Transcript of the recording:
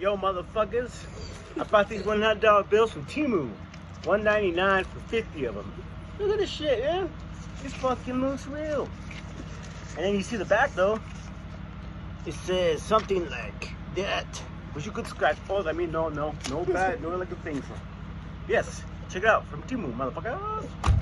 Yo, motherfuckers. I bought these $100 bills from Temu. $199 for 50 of them. Look at this shit, man. This fucking looks real. And then you see the back, though. It says something like that. which you could scratch. Oh, I mean, no, no. No bad, no like a thing. Yes, check it out from Temu, motherfuckers.